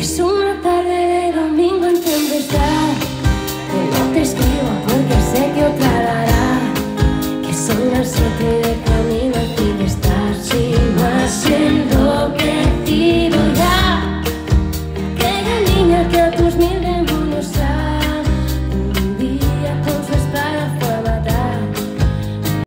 Es una tarde de domingo en que empezar. Que no te escribo porque sé que otra dará. Que son las siete de camino al fin estar sin más enloquecido ya. Aquella niña que a tus